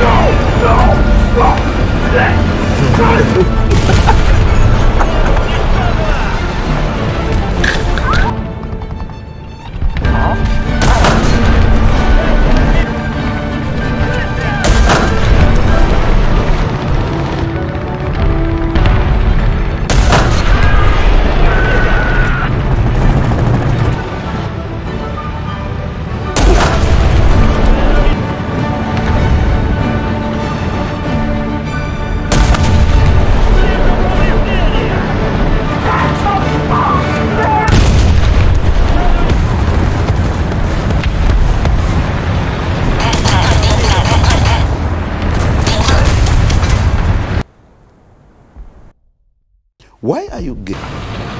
No! No! Stop! Why are you gay?